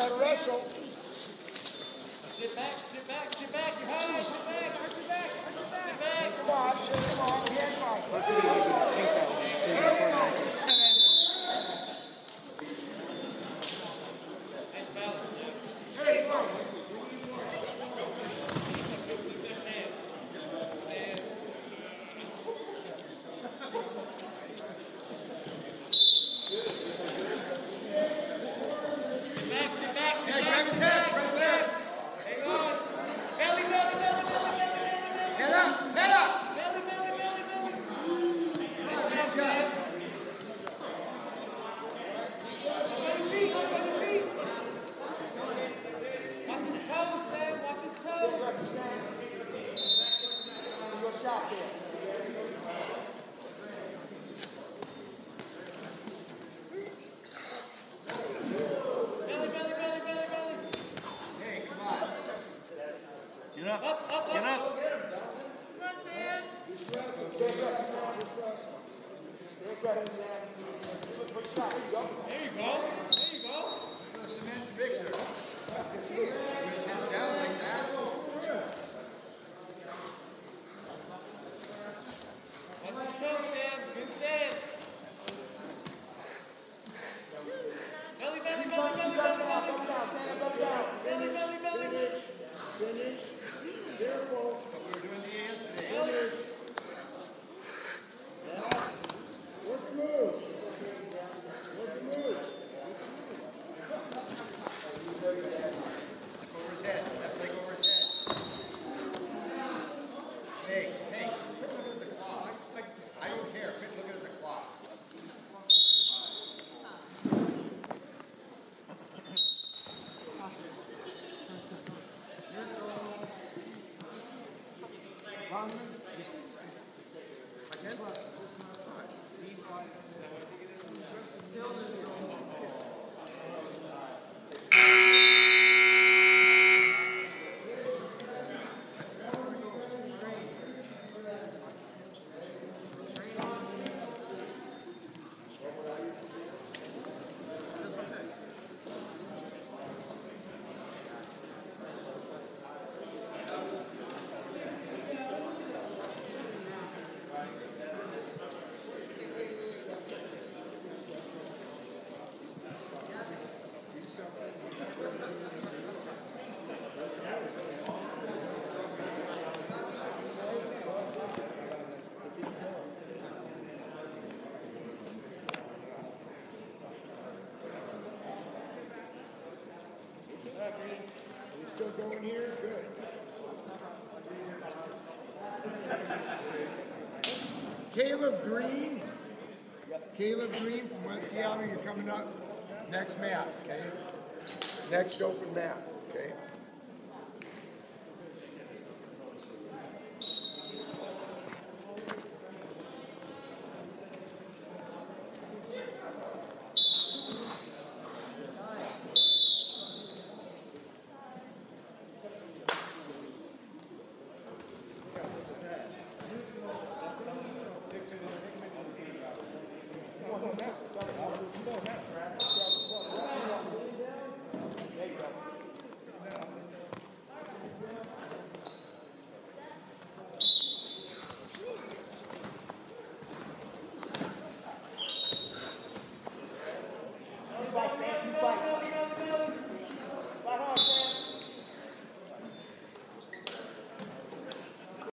got to wrestle. Back, Get back, Get back. You're high. represent Again? Still Caleb Green. Caleb Green from West Seattle, you're coming up. Next map, okay? Next open map, okay?